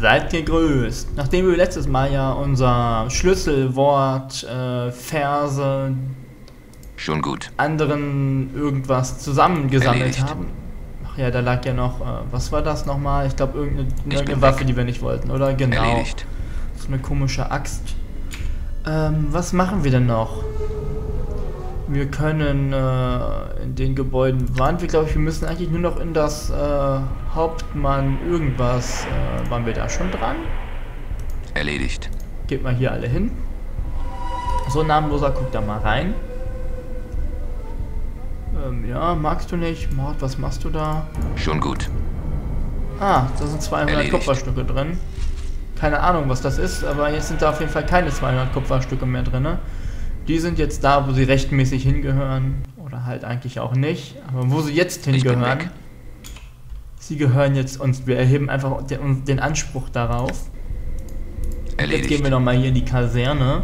Seid gegrüßt. Nachdem wir letztes Mal ja unser Schlüsselwort, äh, Verse, Schon gut. anderen irgendwas zusammengesammelt Erledigt. haben. Ach ja, da lag ja noch, äh, was war das nochmal? Ich glaube irgendeine irgendeine Waffe, weg. die wir nicht wollten, oder? Genau. Erledigt. So eine komische Axt. Ähm, was machen wir denn noch? Wir können äh, in den Gebäuden waren wir, glaube ich, wir müssen eigentlich nur noch in das äh, Hauptmann irgendwas. Äh, waren wir da schon dran? Erledigt. Geht mal hier alle hin. So, namenloser, guck da mal rein. Ähm, ja, magst du nicht? Mord, was machst du da? Schon gut. Ah, da sind 200 Erledigt. Kupferstücke drin. Keine Ahnung, was das ist, aber jetzt sind da auf jeden Fall keine 200 Kupferstücke mehr drin. Die sind jetzt da, wo sie rechtmäßig hingehören. Oder halt eigentlich auch nicht. Aber wo sie jetzt hingehören. Sie gehören jetzt uns. Wir erheben einfach den, den Anspruch darauf. Jetzt Erledigt. gehen wir nochmal hier in die Kaserne.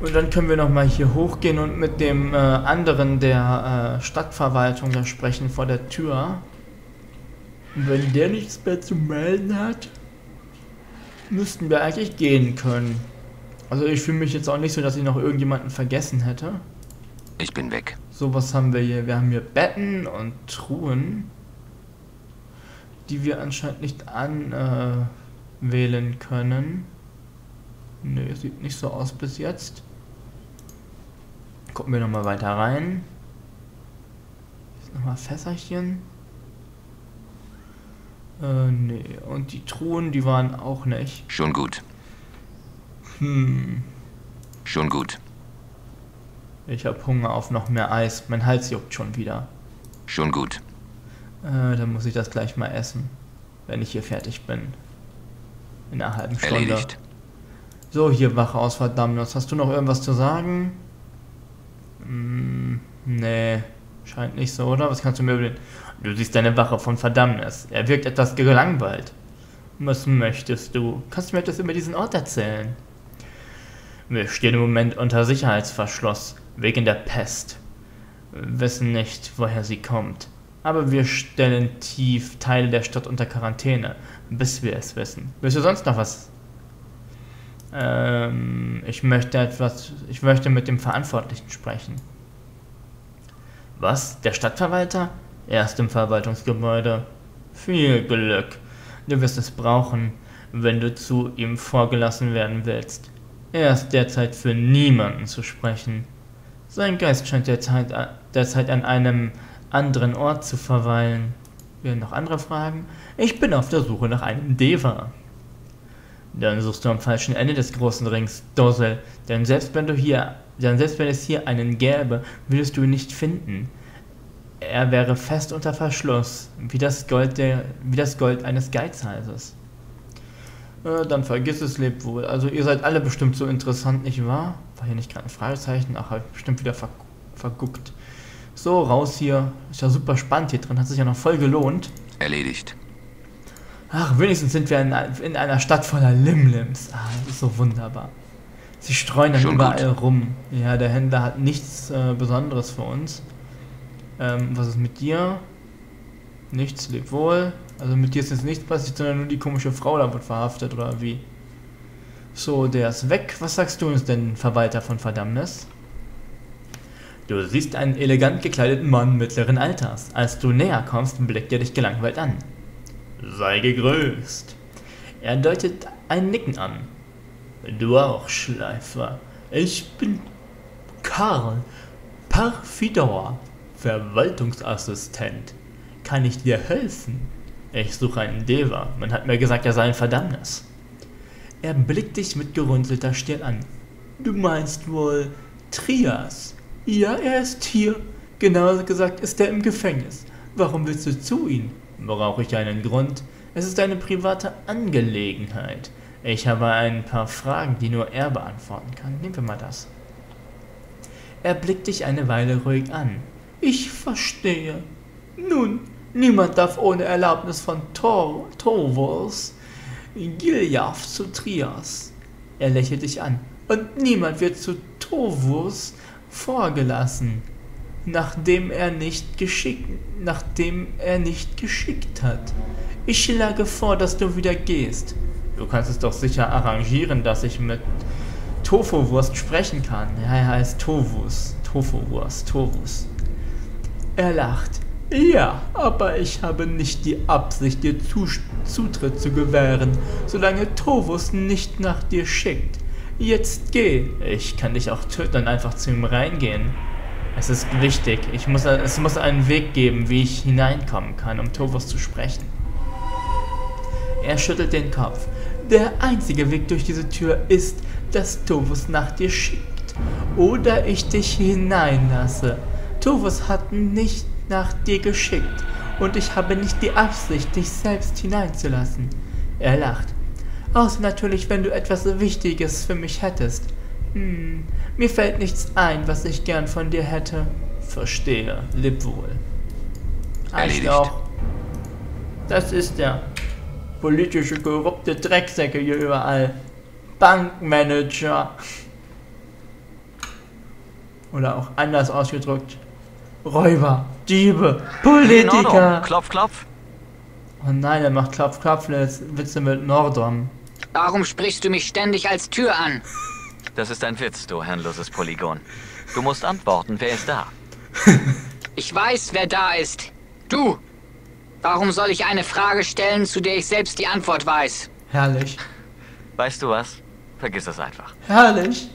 Und dann können wir nochmal hier hochgehen und mit dem äh, anderen der äh, Stadtverwaltung da sprechen vor der Tür. Und wenn der nichts mehr zu melden hat, müssten wir eigentlich gehen können. Also ich fühle mich jetzt auch nicht so, dass ich noch irgendjemanden vergessen hätte. Ich bin weg. So, was haben wir hier? Wir haben hier Betten und Truhen, die wir anscheinend nicht anwählen äh, können. Nö, sieht nicht so aus bis jetzt. Gucken wir nochmal weiter rein. Hier ist nochmal Fässerchen. Äh, nee. Und die Truhen, die waren auch nicht. Schon gut. Hm. Schon gut. Ich habe Hunger auf noch mehr Eis. Mein Hals juckt schon wieder. Schon gut. Äh, dann muss ich das gleich mal essen, wenn ich hier fertig bin. In einer halben Stunde. Erledigt. So, hier Wache aus Verdammnis. Hast du noch irgendwas zu sagen? Hm, nee, scheint nicht so, oder? Was kannst du mir über den... Du siehst deine Wache von Verdammnis. Er wirkt etwas gelangweilt. Was möchtest du? Kannst du mir etwas über diesen Ort erzählen? Wir stehen im Moment unter Sicherheitsverschluss, wegen der Pest. Wissen nicht, woher sie kommt. Aber wir stellen tief Teile der Stadt unter Quarantäne, bis wir es wissen. Willst du sonst noch was ähm, ich möchte etwas, ich möchte mit dem Verantwortlichen sprechen. Was? Der Stadtverwalter? Er ist im Verwaltungsgebäude. Viel Glück. Du wirst es brauchen, wenn du zu ihm vorgelassen werden willst. Er ist derzeit für niemanden zu sprechen. Sein Geist scheint derzeit, derzeit an einem anderen Ort zu verweilen. Wir noch andere Fragen? Ich bin auf der Suche nach einem Deva. Dann suchst du am falschen Ende des großen Rings, Dossel. Denn selbst wenn du hier, denn selbst wenn es hier einen gäbe, würdest du ihn nicht finden. Er wäre fest unter Verschluss, wie das Gold der, wie das Gold eines Geizhalses. Äh, dann vergiss es, lebt wohl. Also ihr seid alle bestimmt so interessant, nicht wahr? War hier nicht gerade ein Fragezeichen? Ach, hab ich bestimmt wieder ver verguckt. So, raus hier. Ist ja super spannend hier drin, hat sich ja noch voll gelohnt. Erledigt. Ach, wenigstens sind wir in, in einer Stadt voller Limlims. Ah, das ist so wunderbar. Sie streuen dann Schon überall gut. rum. Ja, der Händler hat nichts äh, Besonderes für uns. Ähm, was ist mit dir? Nichts, lebt wohl. Also mit dir ist jetzt nichts passiert, sondern nur die komische Frau da wird verhaftet, oder wie? So, der ist weg. Was sagst du uns denn, Verwalter von Verdammnis? Du siehst einen elegant gekleideten Mann mittleren Alters. Als du näher kommst, blickt er dich gelangweilt an. Sei gegrüßt. Er deutet ein Nicken an. Du auch, Schleifer. Ich bin Karl Parfidor, Verwaltungsassistent. Kann ich dir helfen? Ich suche einen Deva. Man hat mir gesagt, er sei ein Verdammnis. Er blickt dich mit gerunzelter Stirn an. Du meinst wohl Trias? Ja, er ist hier. Genauer gesagt ist er im Gefängnis. Warum willst du zu ihm? Brauche ich einen Grund? Es ist eine private Angelegenheit. Ich habe ein paar Fragen, die nur er beantworten kann. Nehmen wir mal das. Er blickt dich eine Weile ruhig an. Ich verstehe. Nun, niemand darf ohne Erlaubnis von Tor Torvos Giljaf zu Trias. Er lächelt dich an. Und niemand wird zu Torvos vorgelassen, nachdem er nicht geschickt, nachdem er nicht geschickt hat. Ich schlage vor, dass du wieder gehst. Du kannst es doch sicher arrangieren, dass ich mit Tofu-Wurst sprechen kann. Er heißt Tovus. Tofu-Wurst, Tovus. Er lacht. Ja, aber ich habe nicht die Absicht, dir Zutritt zu gewähren, solange Tovus nicht nach dir schickt. Jetzt geh. Ich kann dich auch töten und einfach zu ihm reingehen. Es ist wichtig. Ich muss, es muss einen Weg geben, wie ich hineinkommen kann, um Tovus zu sprechen. Er schüttelt den Kopf. Der einzige Weg durch diese Tür ist, dass Tovus nach dir schickt. Oder ich dich hineinlasse. Tovus hat nicht nach dir geschickt und ich habe nicht die Absicht, dich selbst hineinzulassen. Er lacht. Außer natürlich, wenn du etwas Wichtiges für mich hättest. Hm, mir fällt nichts ein, was ich gern von dir hätte. Verstehe, leb wohl. Auch. Das ist der politische, korrupte Drecksäcke hier überall. Bankmanager. Oder auch anders ausgedrückt. Räuber, Diebe, Politiker. Klopf, klopf. Oh nein, er macht Klopf, Klopf, Witze mit Nordom. Warum sprichst du mich ständig als Tür an? Das ist ein Witz, du herrenloses Polygon. Du musst antworten, wer ist da? ich weiß, wer da ist. Du! Warum soll ich eine Frage stellen, zu der ich selbst die Antwort weiß? Herrlich. Weißt du was? Vergiss es einfach. Herrlich.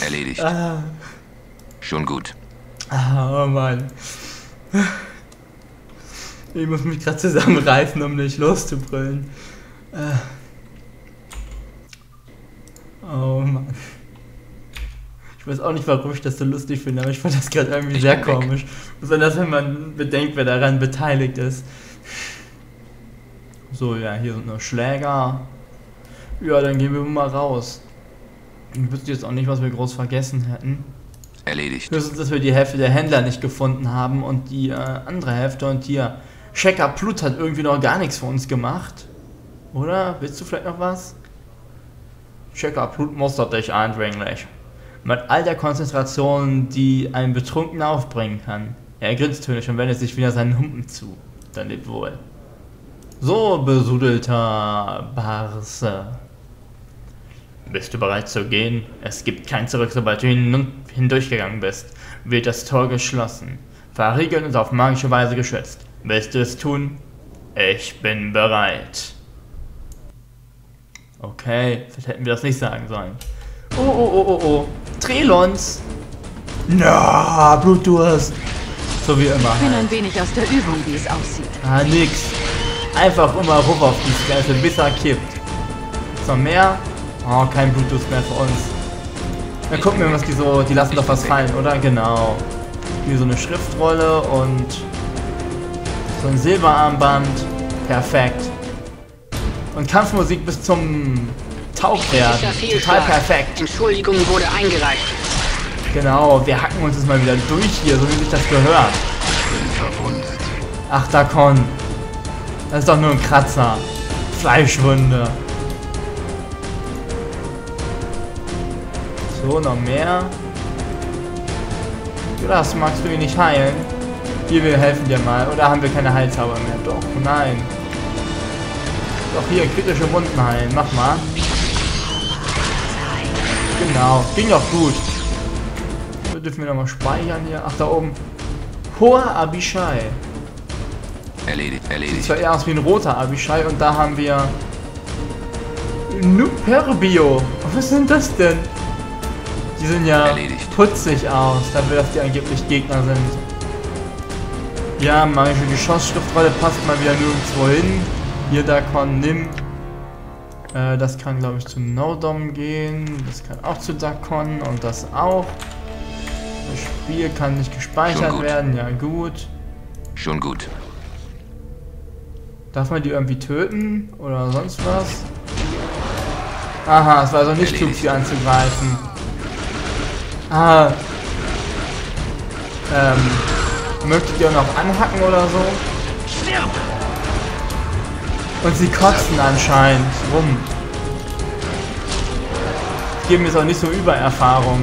Erledigt. Ah. Schon gut. Ah, oh Mann. Ich muss mich gerade zusammenreißen, um nicht loszubrüllen. Äh. Oh Mann. Ich weiß auch nicht, warum ich das so lustig finde, aber ich fand das gerade irgendwie ich sehr komisch. Weg. Besonders wenn man bedenkt, wer daran beteiligt ist. So, ja, hier sind noch Schläger. Ja, dann gehen wir mal raus. Ich wüsste jetzt auch nicht, was wir groß vergessen hätten. Erledigt. Höchstens, dass wir die Hälfte der Händler nicht gefunden haben und die äh, andere Hälfte und hier. Checker Plut hat irgendwie noch gar nichts für uns gemacht. Oder? Willst du vielleicht noch was? Checker Blut mustert dich eindringlich. Mit all der Konzentration, die ein Betrunkener aufbringen kann. Er grinst höhnisch und wendet sich wieder seinen Humpen zu. Dann lebt wohl. So, besudelter Barse. Bist du bereit zu gehen? Es gibt kein Zurück, sobald du hin hindurchgegangen bist. Wird das Tor geschlossen. Verriegelt und auf magische Weise geschützt. Willst du es tun? Ich bin bereit. Okay, vielleicht hätten wir das nicht sagen sollen. Oh, oh, oh, oh, oh. Trelons! Na, Blutdurst! So wie immer. Ich bin ein wenig aus der Übung, wie es aussieht. Ah, nix. Einfach immer hoch auf die Grenze, bis er kippt. Noch mehr? Oh, kein Blutdurst mehr für uns. Dann gucken wir, was die so... Die lassen doch was fallen, oder? Genau. Hier so eine Schriftrolle und... So ein Silberarmband. Perfekt. Und Kampfmusik bis zum Tauchwerden. Total perfekt. Entschuldigung wurde eingereicht. Genau, wir hacken uns jetzt mal wieder durch hier, so wie sich das gehört. Ach, da Con. Das ist doch nur ein Kratzer. Fleischwunde. So, noch mehr. Das magst du ihn nicht heilen. Hier, wir helfen dir mal. Oder haben wir keine Heilzauber mehr? Doch, nein. Doch hier, kritische Wunden heilen. Mach mal. Genau. Ging doch gut. So dürfen wir nochmal speichern hier. Ach, da oben. Hoher Abishai. Erledigt, erledigt. Sieht zwar eher aus wie ein roter Abishai und da haben wir Nuperbio. Was ist denn das denn? Die sind ja erledigt. putzig aus, dafür, dass die angeblich Gegner sind. Ja, magische Geschossschriftrolle passt mal wieder nirgendwo hin. Hier, da kann nimm. Äh, das kann, glaube ich, zu Nodom gehen. Das kann auch zu Dakon und das auch. Das Spiel kann nicht gespeichert werden. Ja, gut. Schon gut. Darf man die irgendwie töten? Oder sonst was? Aha, es war also nicht klug, sie anzugreifen. Ah. Ähm. Möchtet ihr noch anhacken oder so? Und sie kotzen anscheinend rum. Die geben jetzt auch nicht so Übererfahrung.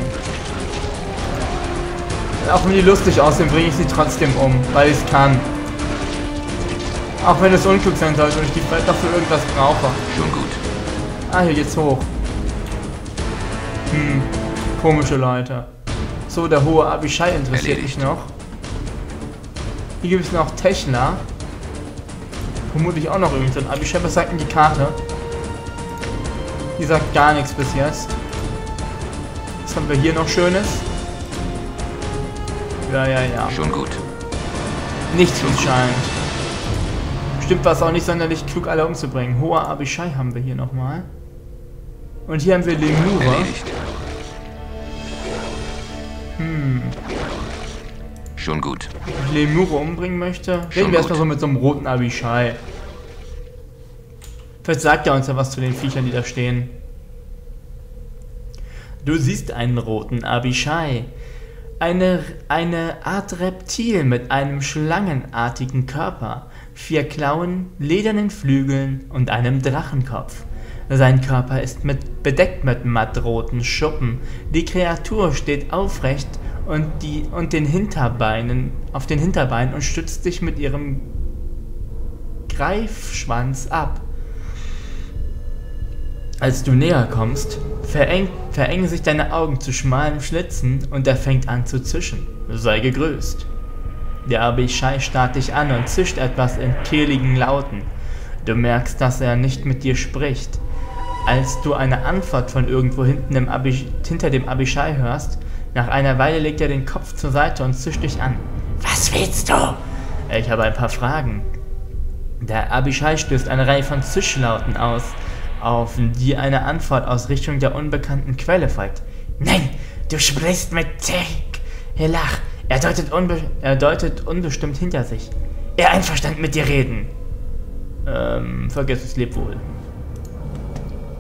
Auch wenn die lustig aussehen, bringe ich sie trotzdem um, weil ich es kann. Auch wenn es unklug sein sollte und ich die vielleicht doch für irgendwas brauche. Schon gut. Ah, hier geht's hoch. Hm, komische Leute. So, der hohe Abishai interessiert Erledigt. mich noch. Hier gibt es noch Techner. Vermutlich auch noch irgend so ein Abishai. Was sagt denn die Karte? Die sagt gar nichts bis jetzt. Was haben wir hier noch Schönes? Ja, ja, ja. Schon gut. Nichts anscheinend. Stimmt war es auch nicht sonderlich klug, alle umzubringen. Hoher Abishai haben wir hier nochmal. Und hier haben wir Lemure. Erledigt. Hm. Schon gut. ich Lemure umbringen möchte, reden wir erstmal so mit so einem roten Abishai. Vielleicht sagt er uns ja was zu den Viechern, die da stehen. Du siehst einen roten Abishai. Eine, eine Art Reptil mit einem schlangenartigen Körper, vier Klauen, ledernen Flügeln und einem Drachenkopf. Sein Körper ist mit, bedeckt mit mattroten Schuppen. Die Kreatur steht aufrecht und, die, und den Hinterbeinen, auf den Hinterbeinen und stützt sich mit ihrem Greifschwanz ab. Als du näher kommst, vereng, verengen sich deine Augen zu schmalen Schlitzen und er fängt an zu zischen. Sei gegrüßt. Der Abishai starrt dich an und zischt etwas in kehligen Lauten. Du merkst, dass er nicht mit dir spricht. Als du eine Antwort von irgendwo hinten hinter dem Abishai hörst, nach einer Weile legt er den Kopf zur Seite und zischt dich an. Was willst du? Ich habe ein paar Fragen. Der Abishai stößt eine Reihe von Zischlauten aus, auf die eine Antwort aus Richtung der unbekannten Quelle folgt. Nein, du sprichst mit Tek. Helach, er deutet, er deutet unbestimmt hinter sich. Er einverstanden mit dir reden. Ähm, vergiss es, leb wohl.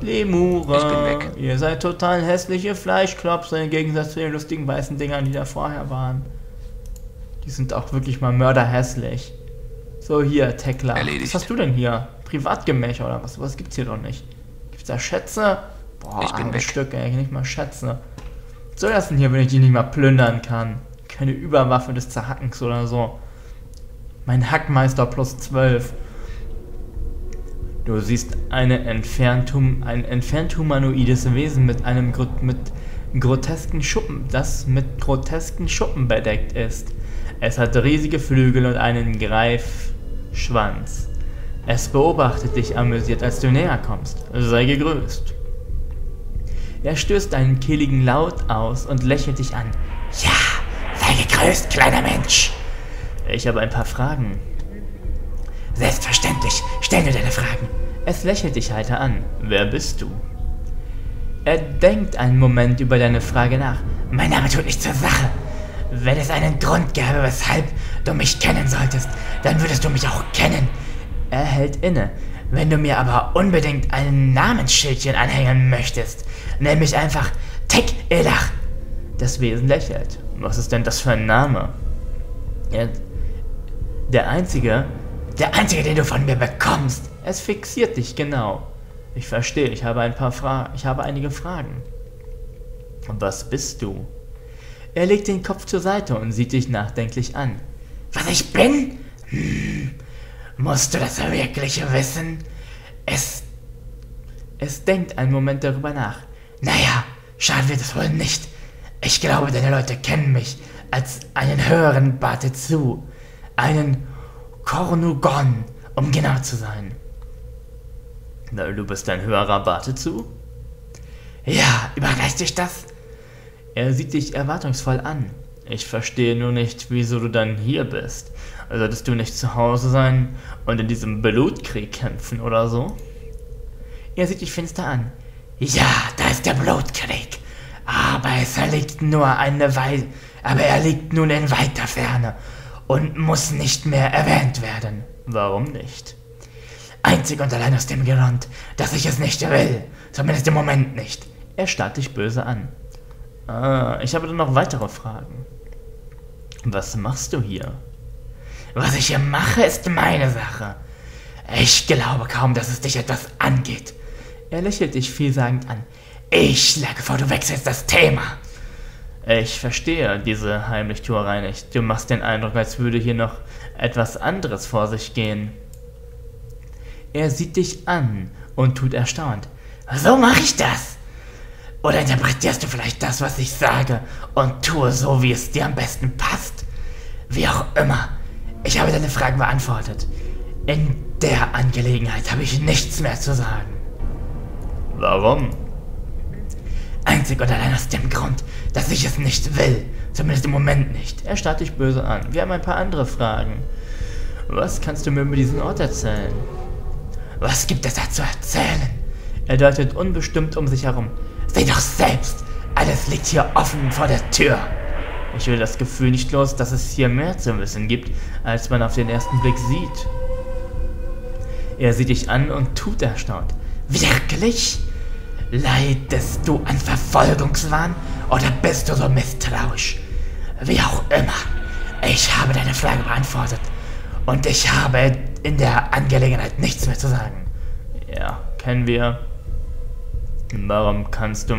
Lemure, Ich bin weg. ihr seid total hässliche Fleischklopse im Gegensatz zu den lustigen weißen Dingern, die da vorher waren. Die sind auch wirklich mal mörderhässlich. So, hier, Tekla. Erledigt. Was hast du denn hier? Privatgemächer oder was? Was gibt's hier doch nicht? Gibt's da Schätze? Boah, Ich bin weg. Stück, ey, nicht mal Schätze. Was soll das denn hier, wenn ich die nicht mal plündern kann? Keine Überwaffe des Zerhackens oder so. Mein Hackmeister plus 12. Du siehst eine entfernt ein entfernt humanoides Wesen mit einem mit grotesken Schuppen, das mit grotesken Schuppen bedeckt ist. Es hat riesige Flügel und einen Greifschwanz. Es beobachtet dich amüsiert, als du näher kommst. Sei gegrüßt. Er stößt einen kehligen Laut aus und lächelt dich an. Ja, sei gegrüßt, kleiner Mensch. Ich habe ein paar Fragen. Selbstverständlich, stell nur deine Fragen. Es lächelt dich heiter an. Wer bist du? Er denkt einen Moment über deine Frage nach. Mein Name tut nicht zur Sache. Wenn es einen Grund gäbe, weshalb du mich kennen solltest, dann würdest du mich auch kennen. Er hält inne. Wenn du mir aber unbedingt ein Namensschildchen anhängen möchtest, nenn mich einfach Tek Elach. Das Wesen lächelt. Was ist denn das für ein Name? Er, der einzige, der einzige, den du von mir bekommst. Es fixiert dich genau. Ich verstehe, ich habe ein paar Fragen, ich habe einige Fragen. Was bist du? Er legt den Kopf zur Seite und sieht dich nachdenklich an. Was ich bin? Hm, musst du das wirklich wissen? Es. Es denkt einen Moment darüber nach. Naja, schade wird es wohl nicht. Ich glaube, deine Leute kennen mich als einen höheren Batezu. Einen Kornugon, um genau zu sein. Na, du bist ein höherer Batezu? Ja, überreicht dich das? Er sieht dich erwartungsvoll an. Ich verstehe nur nicht, wieso du dann hier bist. Solltest du nicht zu Hause sein und in diesem Blutkrieg kämpfen oder so? Er sieht dich finster an. Ja, da ist der Blutkrieg. Aber es liegt nur eine Weile. Aber er liegt nun in weiter Ferne und muss nicht mehr erwähnt werden. Warum nicht? Einzig und allein aus dem Grund, dass ich es nicht will. Zumindest im Moment nicht. Er starrt dich böse an. Ah, ich habe dann noch weitere Fragen. Was machst du hier? Was ich hier mache, ist meine Sache. Ich glaube kaum, dass es dich etwas angeht. Er lächelt dich vielsagend an. Ich schlage vor, du wechselst das Thema. Ich verstehe diese Heimlichtuerei nicht. Du machst den Eindruck, als würde hier noch etwas anderes vor sich gehen. Er sieht dich an und tut erstaunt. So mache ich das. Oder interpretierst du vielleicht das, was ich sage und tue so, wie es dir am besten passt? Wie auch immer. Ich habe deine Fragen beantwortet. In der Angelegenheit habe ich nichts mehr zu sagen. Warum? Einzig und allein aus dem Grund, dass ich es nicht will. Zumindest im Moment nicht. Er starrt dich böse an. Wir haben ein paar andere Fragen. Was kannst du mir über diesen Ort erzählen? Was gibt es da zu erzählen? Er deutet unbestimmt um sich herum. Sieh doch selbst! Alles liegt hier offen vor der Tür. Ich will das Gefühl nicht los, dass es hier mehr zu wissen gibt, als man auf den ersten Blick sieht. Er sieht dich an und tut erstaunt. Wirklich? Leidest du an Verfolgungswahn oder bist du so misstrauisch? Wie auch immer, ich habe deine Frage beantwortet und ich habe in der Angelegenheit nichts mehr zu sagen. Ja, kennen wir. Warum kannst du...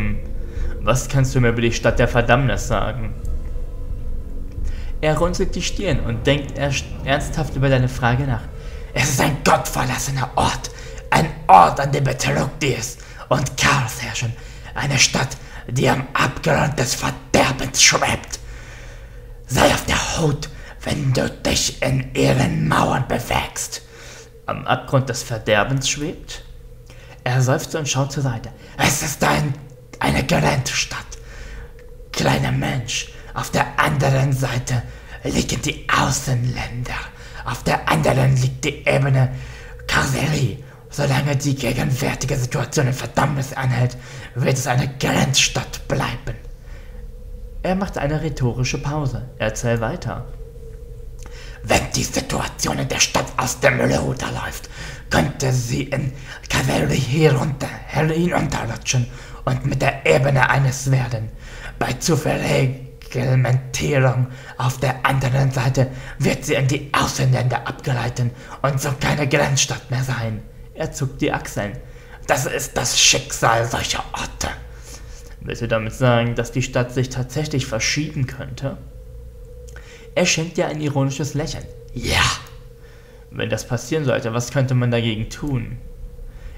Was kannst du mir über die Stadt der Verdammnis sagen? Er runzelt die Stirn und denkt ernsthaft über deine Frage nach. Es ist ein gottverlassener Ort. Ein Ort, an dem Betrug ist und Chaos herrschen. Eine Stadt, die am Abgrund des Verderbens schwebt. Sei auf der Hut, wenn du dich in ihren Mauern bewegst. Am Abgrund des Verderbens schwebt? Er seufzt und schaut zur Seite. Es ist ein, eine Grenzstadt. Kleiner Mensch, auf der anderen Seite liegen die Außenländer. Auf der anderen liegt die Ebene Karserie Solange die gegenwärtige Situation in Verdammnis anhält, wird es eine Grenzstadt bleiben. Er macht eine rhetorische Pause. Erzähl weiter. Wenn die Situation in der Stadt aus dem Ruder läuft, könnte sie in Cavalry herunter, hinunterrutschen und mit der Ebene eines werden. Bei Zuverreglementierung auf der anderen Seite wird sie in die Außenländer abgleiten und so keine Grenzstadt mehr sein. Er zuckt die Achseln. Das ist das Schicksal solcher Orte. Willst du damit sagen, dass die Stadt sich tatsächlich verschieben könnte? Er schenkt dir ein ironisches Lächeln. Ja. Wenn das passieren sollte, was könnte man dagegen tun?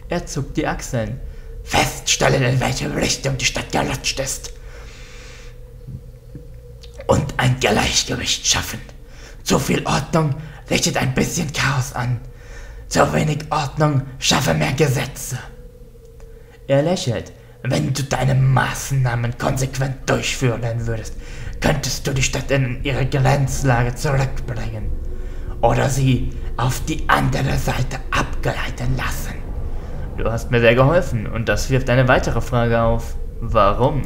Er zuckt die Achseln. Feststellen, in welche Richtung die Stadt gelutscht ist. Und ein Gleichgewicht schaffen. Zu viel Ordnung richtet ein bisschen Chaos an. Zu wenig Ordnung schaffe mehr Gesetze. Er lächelt. Wenn du deine Maßnahmen konsequent durchführen würdest, könntest du die Stadt in ihre Grenzlage zurückbringen oder sie auf die andere Seite abgleiten lassen. Du hast mir sehr geholfen und das wirft eine weitere Frage auf. Warum?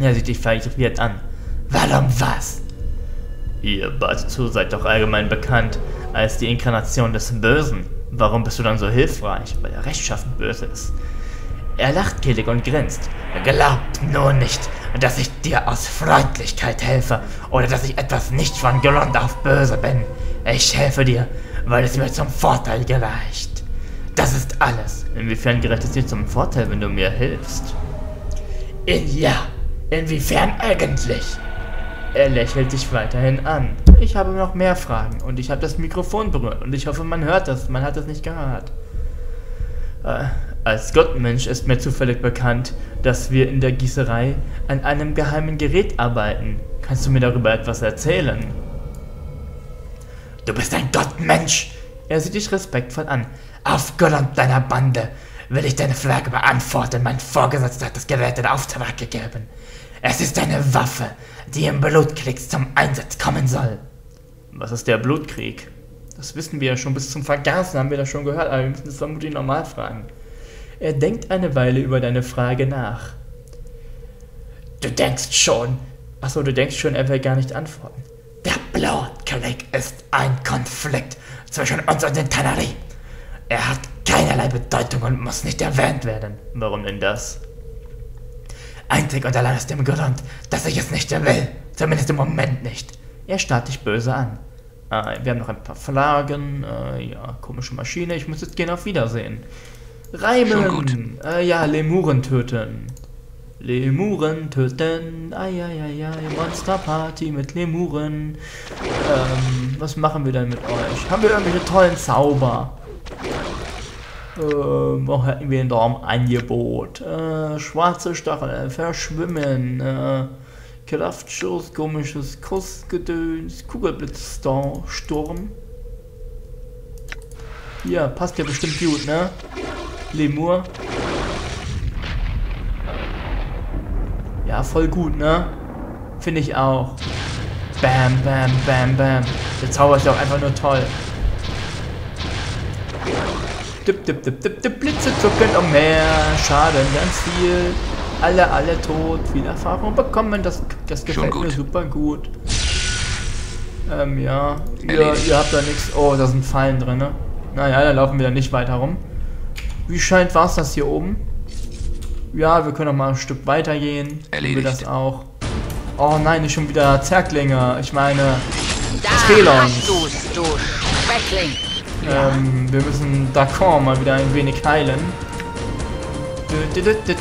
Er sieht dich verwirrt an. Warum was? Ihr Batu seid doch allgemein bekannt als die Inkarnation des Bösen. Warum bist du dann so hilfreich, weil er rechtschaffen böse ist? Er lacht kehlig und grinst. Glaubt nur nicht, dass ich dir aus Freundlichkeit helfe oder dass ich etwas nicht von Grund auf böse bin. Ich helfe dir, weil es mir zum Vorteil gereicht. Das ist alles. Inwiefern gereicht es dir zum Vorteil, wenn du mir hilfst? In ja. Inwiefern eigentlich? Er lächelt dich weiterhin an. Ich habe noch mehr Fragen und ich habe das Mikrofon berührt und ich hoffe, man hört das. Man hat es nicht gehört. Äh, als Gottmensch ist mir zufällig bekannt, dass wir in der Gießerei an einem geheimen Gerät arbeiten. Kannst du mir darüber etwas erzählen? Du bist ein Gottmensch. Er sieht dich respektvoll an. Aufgrund deiner Bande will ich deine Frage beantworten. Mein Vorgesetzter hat das Gerät in Auftrag gegeben. Es ist eine Waffe, die im Blutkrieg zum Einsatz kommen soll. Was ist der Blutkrieg? Das wissen wir ja schon, bis zum Vergasen haben wir das schon gehört, aber wir müssen es vermutlich normal fragen. Er denkt eine Weile über deine Frage nach. Du denkst schon. Achso, du denkst schon, er will gar nicht antworten. Der Blutkrieg ist ein Konflikt zwischen uns und den Tanari. Er hat keinerlei Bedeutung und muss nicht erwähnt werden. Warum denn das? Einzig und allein aus dem Grund, dass ich es nicht will. Zumindest im Moment nicht. Er starrt dich böse an. Äh, wir haben noch ein paar Flaggen. Äh, ja, komische Maschine. Ich muss jetzt gehen auf Wiedersehen. Reimen. Äh, ja, Lemuren töten. Lemuren töten. Eieiei, Monsterparty mit Lemuren. Ähm, was machen wir denn mit euch? Haben wir irgendwelche tollen Zauber? Äh, wo hätten wir da im Angebot? Äh, schwarze Stachel, Verschwimmen, äh, Kraftschuss, komisches Kussgedöns, Kugelblitzsturm. Hier, passt ja bestimmt gut, ne? Lemur. Ja, voll gut, ne? Finde ich auch. Bam, bam, bam, bam. Der Zauber ist ja auch einfach nur toll. Dip, dip, dip, dip, dip, Blitze zucken umher, Schaden ganz viel. Alle, alle tot, viel Erfahrung bekommen, das, das gefällt mir super gut. Ähm, ja. Ihr, ihr habt da nichts. Oh, da sind Fallen drin, ne? Naja, da laufen wir da nicht weiter rum. Wie scheint war es das hier oben? Ja, wir können noch mal ein Stück weiter gehen. Erledigt. Wir das auch. Oh nein, nicht schon wieder Zerklinge. Ich meine, Da Trelons. hast du's, du Schwächling. Ähm, wir müssen Dakon mal wieder ein wenig heilen. Dü, dü, dü.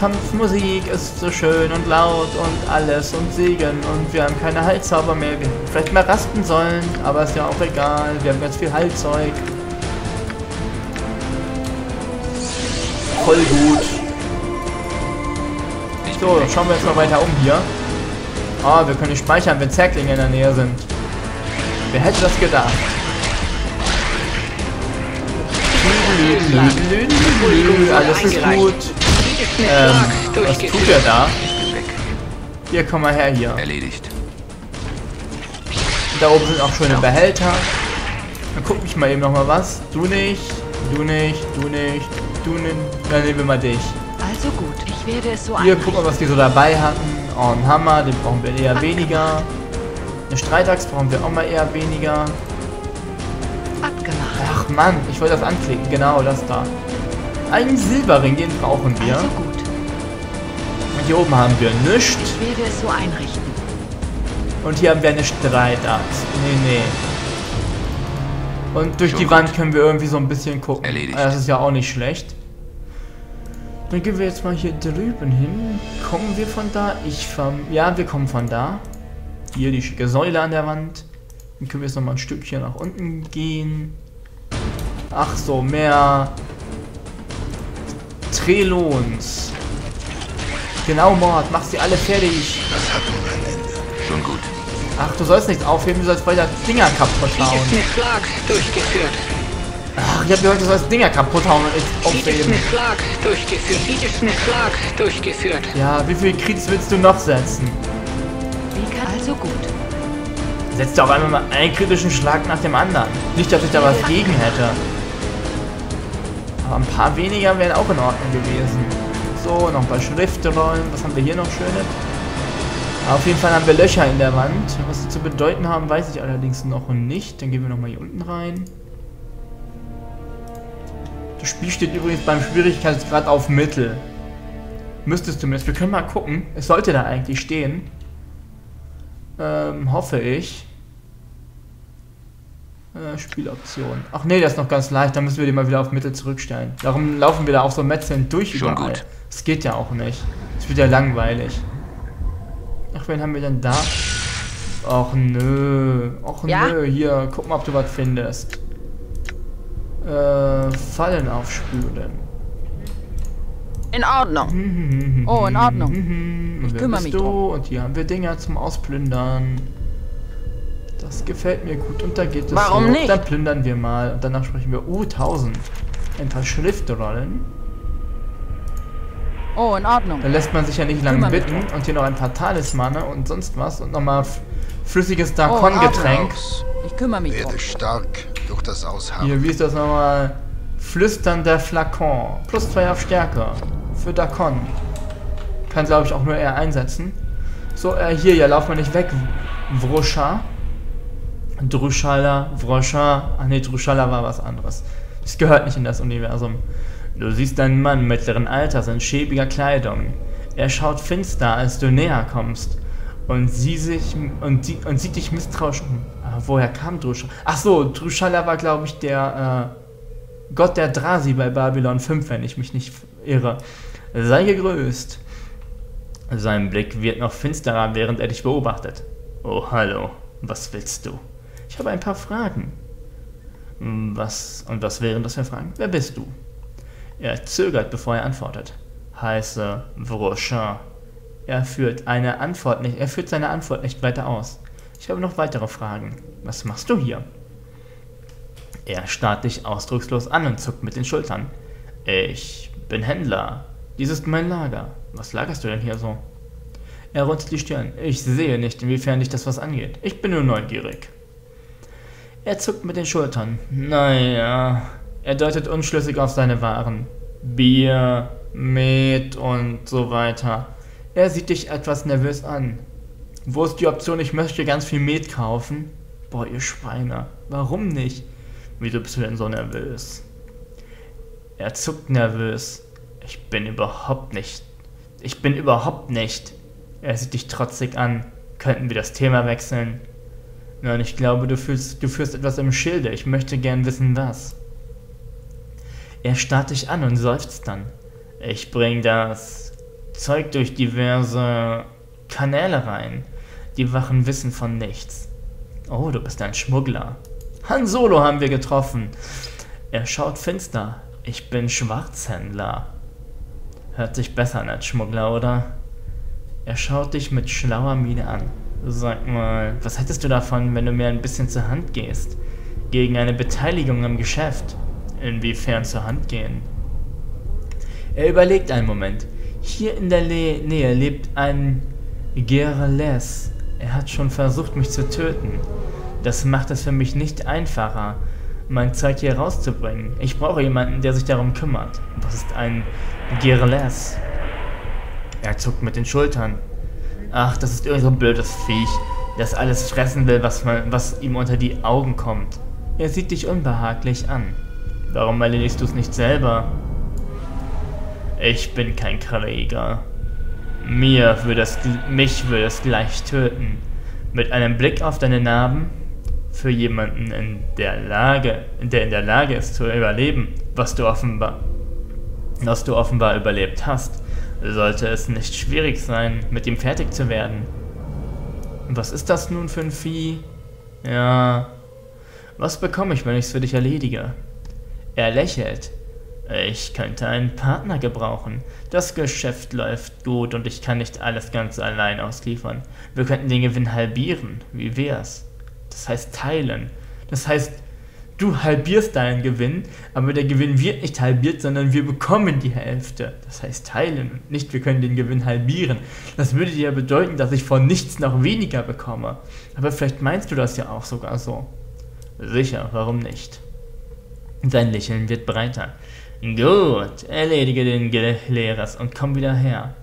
Kampfmusik ist so schön und laut und alles und Segen und wir haben keine Heilzauber mehr. Wir hätten vielleicht mal rasten sollen, aber ist ja auch egal. Wir haben ganz viel Heilzeug. Voll gut. So, schauen wir jetzt mal weiter um hier. Ah, wir können nicht speichern, wenn Zerklinge in der Nähe sind. Wer hätte das gedacht? Alles ist gut. Ähm, was tut er da? Weg. Hier, komm mal her hier. Erledigt. Da oben sind auch schöne Behälter. Dann guck ich mal eben noch mal was. Du nicht, du nicht, du nicht, du nicht. Dann nehmen wir mal dich. Also gut, ich werde es so Hier, guck mal, was die so dabei hatten. Oh, ein Hammer, den brauchen wir eher weniger. Eine Streitaxt brauchen wir auch mal eher weniger. Ach Mann, ich wollte das anklicken. Genau, das da. Einen Silberring, den brauchen wir. Also gut, Und hier oben haben wir nichts. ich werde es so einrichten. Und hier haben wir eine Streitaxt. Nee, nee. Und durch Schon die gut. Wand können wir irgendwie so ein bisschen gucken. Erledigt. Das ist ja auch nicht schlecht. Dann gehen wir jetzt mal hier drüben hin. Kommen wir von da? Ich vom. Ja, wir kommen von da. Hier die schicke Säule an der Wand. Dann können wir jetzt noch mal ein Stückchen nach unten gehen. Ach so, mehr Trelons. Genau, Mord, mach sie alle fertig. Schon gut. Ach, du sollst nichts aufheben, du sollst weiter Dinger kaputt hauen. Krieges mit Schlag durchgeführt. Ach, ich hab gehört, du sollst Dinger kaputt hauen und nichts aufheben. mit Schlag durchgeführt. Krieges mit Schlag durchgeführt. Ja, wie viel Kriegs willst du noch setzen? Wie kann also gut. Setz doch einmal mal einen kritischen Schlag nach dem anderen. Nicht, dass ich da was gegen hätte. Aber ein paar weniger wären auch in Ordnung gewesen. So, noch ein paar Schriftrollen. Was haben wir hier noch Schönes? Auf jeden Fall haben wir Löcher in der Wand. Was sie zu bedeuten haben, weiß ich allerdings noch nicht. Dann gehen wir nochmal hier unten rein. Das Spiel steht übrigens beim Schwierigkeitsgrad auf Mittel. Müsstest du zumindest. Wir können mal gucken. Es sollte da eigentlich stehen. Ähm, hoffe ich. Äh, Spieloption. Ach nee, das ist noch ganz leicht. Dann müssen wir den mal wieder auf Mittel zurückstellen. Darum laufen wir da auch so metzelnd durch Schon überall. gut. Das geht ja auch nicht. Das wird ja langweilig. Ach, wen haben wir denn da? Ach nö. Ach Ja? nö. Hier, guck mal, ob du was findest. Äh, Fallen aufspüren. In Ordnung. Oh, in Ordnung. Ich Ich kümmere mich du? drum. Und hier haben wir Dinger zum Ausplündern. Das gefällt mir gut. Und da geht es Warum nicht? Dann plündern wir mal. Und danach sprechen wir. Uh, 1000. Ein paar Schriftrollen. Oh, in Ordnung. Da lässt man sich ja nicht lange bitten. drum. Und hier noch ein paar Talismane und sonst was. Und nochmal flüssiges Oh, in Dakon-Getränk. Ich kümmere mich drum. Werde stark durch das Ausharren. Hier, wie ist das nochmal? Flüsternder Flakon. Plus 2 auf Stärke. Für Dakon. Kann, glaube ich, auch nur er einsetzen. So, äh, hier, ja, lauf mal nicht weg. Vroscha. Druschala, Vroscha. Ach nee, Druschala war was anderes. Das gehört nicht in das Universum. Du siehst einen Mann mittleren Alters in schäbiger Kleidung. Er schaut finster, als du näher kommst. Und sie sich und, sie, und sieht dich misstrauisch. Aber woher kam Druschala? Ach so, Druschala war, glaube ich, der äh, Gott der Drasi bei Babylon 5, wenn ich mich nicht irre. Sei gegrüßt. Sein Blick wird noch finsterer, während er dich beobachtet. Oh, hallo. Was willst du? Ich habe ein paar Fragen. Was und was wären das für Fragen? Wer bist du? Er zögert, bevor er antwortet. Heiße Vrochin. Er führt eine Antwort nicht, er führt seine Antwort nicht weiter aus. Ich habe noch weitere Fragen. Was machst du hier? Er starrt dich ausdruckslos an und zuckt mit den Schultern. Ich bin Händler. Dies ist mein Lager. Was lagerst du denn hier so? Er runzelt die Stirn. Ich sehe nicht, inwiefern dich das was angeht. Ich bin nur neugierig. Er zuckt mit den Schultern. Naja. Er deutet unschlüssig auf seine Waren. Bier, Met und so weiter. Er sieht dich etwas nervös an. Wo ist die Option, ich möchte ganz viel Met kaufen? Boah, ihr Schweine. Warum nicht? Wieso bist du denn so nervös? Er zuckt nervös. Ich bin überhaupt nicht. Ich bin überhaupt nicht. Er sieht dich trotzig an. Könnten wir das Thema wechseln? Nein, ich glaube, du fühlst, du führst etwas im Schilde. Ich möchte gern wissen, was. Er starrt dich an und seufzt dann. Ich bring das Zeug durch diverse Kanäle rein. Die Wachen wissen von nichts. Oh, du bist ein Schmuggler. Han Solo haben wir getroffen. Er schaut finster. Ich bin Schwarzhändler. Hört sich besser an als Schmuggler, oder? Er schaut dich mit schlauer Miene an. Sag mal, was hättest du davon, wenn du mir ein bisschen zur Hand gehst? Gegen eine Beteiligung am Geschäft? Inwiefern zur Hand gehen? Er überlegt einen Moment. Hier in der Le Nähe lebt ein Gerles. Er hat schon versucht, mich zu töten. Das macht es für mich nicht einfacher, mein Zeug hier rauszubringen. Ich brauche jemanden, der sich darum kümmert. Was ist ein Gerles? Er zuckt mit den Schultern. Ach, das ist irgend so ein blödes Viech, das alles fressen will, was, man, was ihm unter die Augen kommt. Er sieht dich unbehaglich an. Warum erledigst du es nicht selber? Ich bin kein Krieger. Mir würde es, mich würde es gleich töten. Mit einem Blick auf deine Narben, für jemanden in der Lage, der in der Lage ist zu überleben, was du offenbar, was du offenbar überlebt hast, sollte es nicht schwierig sein, mit ihm fertig zu werden. Was ist das nun für ein Vieh? Ja. Was bekomme ich, wenn ich es für dich erledige? Er lächelt. Ich könnte einen Partner gebrauchen. Das Geschäft läuft gut und ich kann nicht alles ganz allein ausliefern. Wir könnten den Gewinn halbieren. Wie wär's? Das heißt teilen. Das heißt, du halbierst deinen Gewinn, aber der Gewinn wird nicht halbiert, sondern wir bekommen die Hälfte. Das heißt teilen nicht, wir können den Gewinn halbieren. Das würde ja bedeuten, dass ich von nichts noch weniger bekomme. Aber vielleicht meinst du das ja auch sogar so. Sicher, warum nicht? Sein Lächeln wird breiter. Gut, erledige den Lehrers und komm wieder her.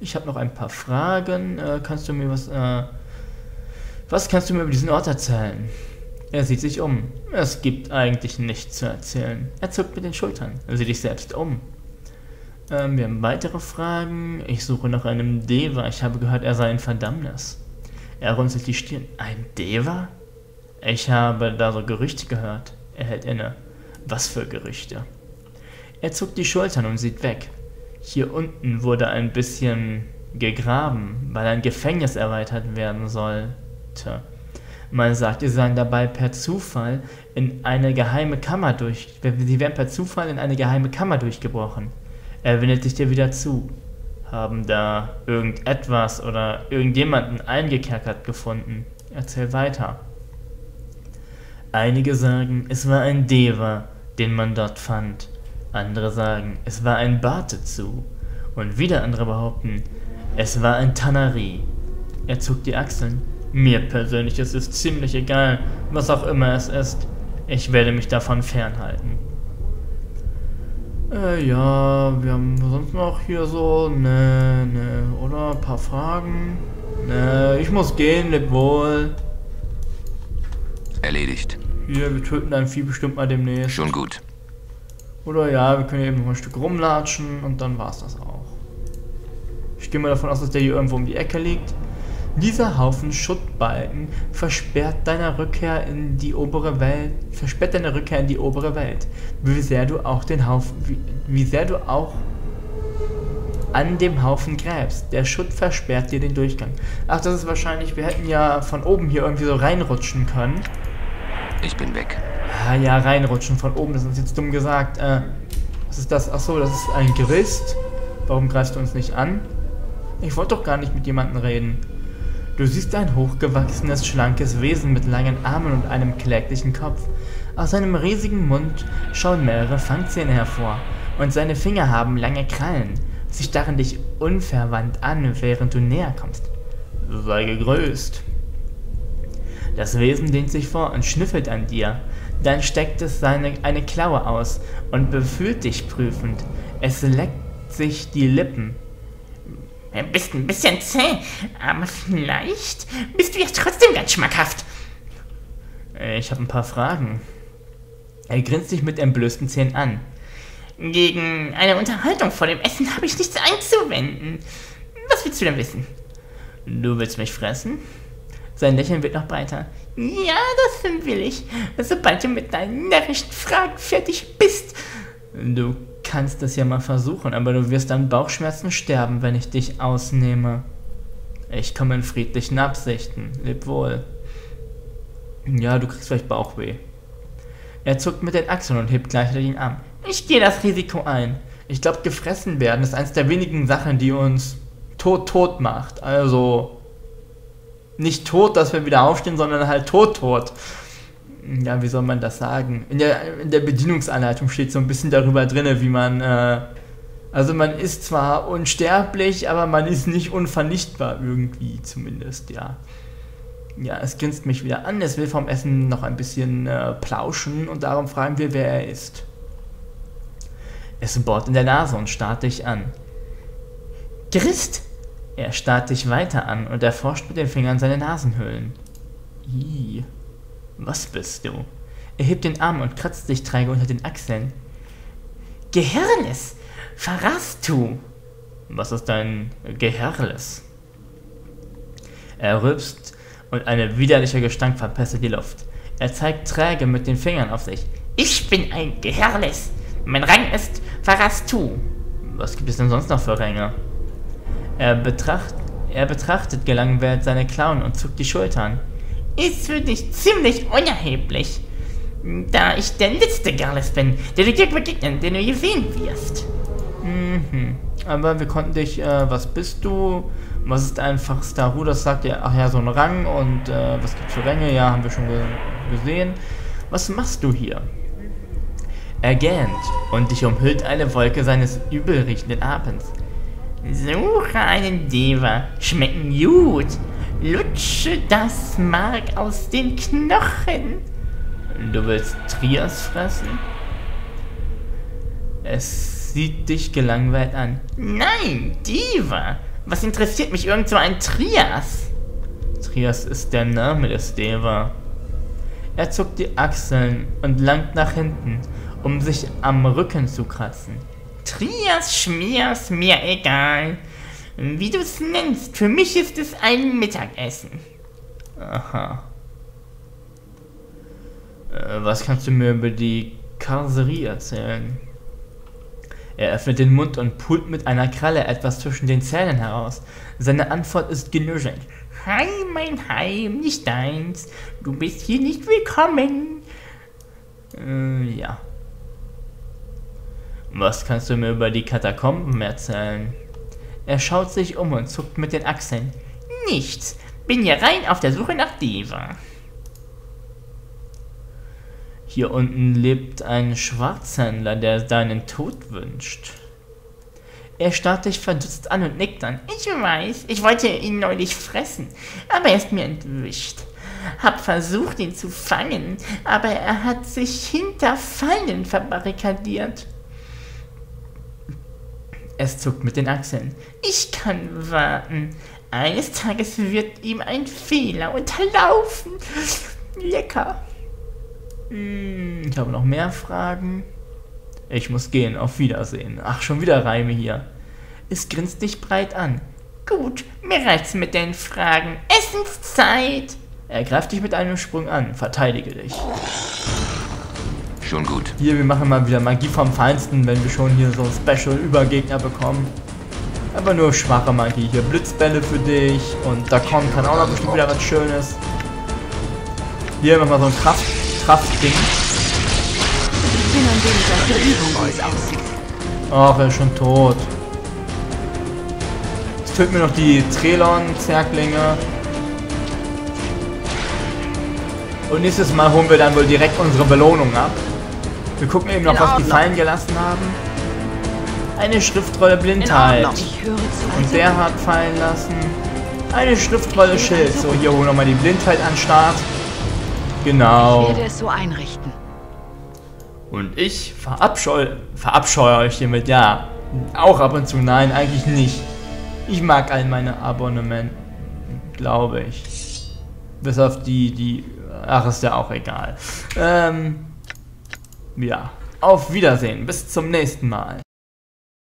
Ich habe noch ein paar Fragen. Äh, kannst du mir was... Äh, was kannst du mir über diesen Ort erzählen? Er sieht sich um. Es gibt eigentlich nichts zu erzählen. Er zuckt mit den Schultern. Er sieht sich selbst um. Ähm, wir haben weitere Fragen. Ich suche nach einem Deva. Ich habe gehört, er sei ein Verdammnis. Er runzelt die Stirn. Ein Deva? Ich habe da so Gerüchte gehört. Er hält inne. Was für Gerüchte? Er zuckt die Schultern und sieht weg. Hier unten wurde ein bisschen gegraben, weil ein Gefängnis erweitert werden sollte. Man sagt, sie seien dabei per Zufall in eine geheime Kammer durch. Sie wären per Zufall in eine geheime Kammer durchgebrochen. Er wendet sich dir wieder zu. Haben da irgendetwas oder irgendjemanden eingekerkert gefunden. Erzähl weiter. Einige sagen, es war ein Deva, den man dort fand. Andere sagen, es war ein Batezu. Und wieder andere behaupten, es war ein Tanari. Er zuckt die Achseln. Mir persönlich ist es ziemlich egal, was auch immer es ist. Ich werde mich davon fernhalten. Äh, ja, wir haben sonst noch hier so, ne, ne, oder? Ein paar Fragen. Ne, ich muss gehen, leb wohl. Erledigt. Hier, wir töten ein Vieh bestimmt mal demnächst. Schon gut. Oder ja, wir können eben noch ein Stück rumlatschen und dann war's das auch. Ich gehe mal davon aus, dass der hier irgendwo um die Ecke liegt. Dieser Haufen Schuttbalken versperrt deine Rückkehr in die obere Welt, versperrt deine Rückkehr in die obere Welt. Wie sehr du auch den Haufen, wie, wie sehr du auch an dem Haufen gräbst. Der Schutt versperrt dir den Durchgang. Ach, das ist wahrscheinlich, wir hätten ja von oben hier irgendwie so reinrutschen können. Ich bin weg. Ah ja, reinrutschen von oben, das ist jetzt dumm gesagt. Äh, Was ist das? Achso, das ist ein Gerüst. Warum greifst du uns nicht an? Ich wollte doch gar nicht mit jemandem reden. Du siehst ein hochgewachsenes, schlankes Wesen mit langen Armen und einem kläglichen Kopf. Aus seinem riesigen Mund schauen mehrere Fangzähne hervor und seine Finger haben lange Krallen. Sie starren dich unverwandt an, während du näher kommst. Sei gegrüßt. Das Wesen dehnt sich vor und schnüffelt an dir. Dann steckt es seine, eine Klaue aus und befühlt dich prüfend. Es leckt sich die Lippen. Bist ein bisschen zäh, aber vielleicht bist du ja trotzdem ganz schmackhaft. Ich habe ein paar Fragen. Er grinst dich mit entblößten Zähnen an. Gegen eine Unterhaltung vor dem Essen habe ich nichts einzuwenden. Was willst du denn wissen? Du willst mich fressen? Sein Lächeln wird noch breiter. Ja, das will ich. Sobald du mit deinen närrischen Fragen fertig bist. Du kannst es ja mal versuchen, aber du wirst an Bauchschmerzen sterben, wenn ich dich ausnehme. Ich komme in friedlichen Absichten. Leb wohl. Ja, du kriegst vielleicht Bauchweh. Er zuckt mit den Achseln und hebt gleichzeitig den Arm. Ich gehe das Risiko ein. Ich glaube, gefressen werden ist eines der wenigen Sachen, die uns tot tot macht. Also nicht tot, dass wir wieder aufstehen, sondern halt tot tot. Ja, wie soll man das sagen? In der, in der Bedienungsanleitung steht so ein bisschen darüber drin, wie man. Äh, also man ist zwar unsterblich, aber man ist nicht unvernichtbar irgendwie zumindest, ja. Ja, es grinst mich wieder an, es will vom Essen noch ein bisschen äh, plauschen und darum fragen wir, wer er ist. Es bohrt in der Nase und starrt dich an. Christ! Er starrt dich weiter an und erforscht mit den Fingern seine Nasenhöhlen. Ih, was bist du? Er hebt den Arm und kratzt sich träge unter den Achseln. Gehirnes! Farastu! Was ist dein Gehirles? Er rülpst und eine widerliche Gestank verpestet die Luft. Er zeigt träge mit den Fingern auf sich. Ich bin ein Gehirles. Mein Rang ist Farastu. Was gibt es denn sonst noch für Ränge? Er, betracht, er betrachtet gelangweilt seine Klauen und zuckt die Schultern. Ist für dich ziemlich unerheblich, da ich der letzte Garles bin, der du dir begegnen, den du je sehen wirst. Mhm. Aber wir konnten dich, äh, was bist du? Was ist einfach Staru? Das sagt ja, ach ja, so ein Rang und äh, was gibt's für Ränge? Ja, haben wir schon ge gesehen. Was machst du hier? Er gähnt und dich umhüllt eine Wolke seines übelriechenden Atems. Suche einen Deva, schmecken gut. Lutsche das Mark aus den Knochen. Du willst Trias fressen? Es sieht dich gelangweilt an. Nein, Diva. Was interessiert mich irgend so ein Trias? Trias ist der Name des Deva. Er zuckt die Achseln und langt nach hinten, um sich am Rücken zu kratzen. Trias, Schmiers, mir egal. Wie du es nennst, für mich ist es ein Mittagessen. Aha. Äh, was kannst du mir über die Karserie erzählen? Er öffnet den Mund und pult mit einer Kralle etwas zwischen den Zähnen heraus. Seine Antwort ist genügend. Heim, mein Heim, nicht deins. Du bist hier nicht willkommen. Äh, ja. Was kannst du mir über die Katakomben erzählen? Er schaut sich um und zuckt mit den Achseln. Nichts. Bin hier rein auf der Suche nach Deva. Hier unten lebt ein Schwarzhändler, der deinen Tod wünscht. Er starrt dich verdutzt an und nickt dann. Ich weiß, ich wollte ihn neulich fressen, aber er ist mir entwischt. Hab versucht, ihn zu fangen, aber er hat sich hinter Fallen verbarrikadiert. Es zuckt mit den Achseln. Ich kann warten. Eines Tages wird ihm ein Fehler unterlaufen. Lecker. Hm, ich habe noch mehr Fragen. Ich muss gehen. Auf Wiedersehen. Ach, schon wieder Reime hier. Es grinst dich breit an. Gut, mir reicht's mit den Fragen. Essenszeit. Er greift dich mit einem Sprung an. Verteidige dich. Schon gut. Hier, wir machen mal wieder Magie vom Feinsten, wenn wir schon hier so ein Special-Übergegner bekommen. Aber nur schwache Magie. Hier Blitzbälle für dich. Und da kommt dann auch noch bestimmt wieder was Schönes. Hier wir so ein Kraft, Kraftding. Ich. Ach, er ist schon tot. Jetzt töten wir noch die Trelon-Zerglinge. Und nächstes Mal holen wir dann wohl direkt unsere Belohnung ab. Wir gucken eben noch, was die fallen gelassen haben. Eine Schriftrolle Blindheit. Und der hat fallen lassen. Eine Schriftrolle Schild. So, hier holen wir mal die Blindheit an Start. Genau. Ich werde es so einrichten. Und ich verabscheue, verabscheue euch hiermit, ja. Auch ab und zu, nein, eigentlich nicht. Ich mag all meine Abonnementen, glaube ich. Bis auf die, die, ach, ist ja auch egal. Ähm, ja, auf Wiedersehen, bis zum nächsten Mal.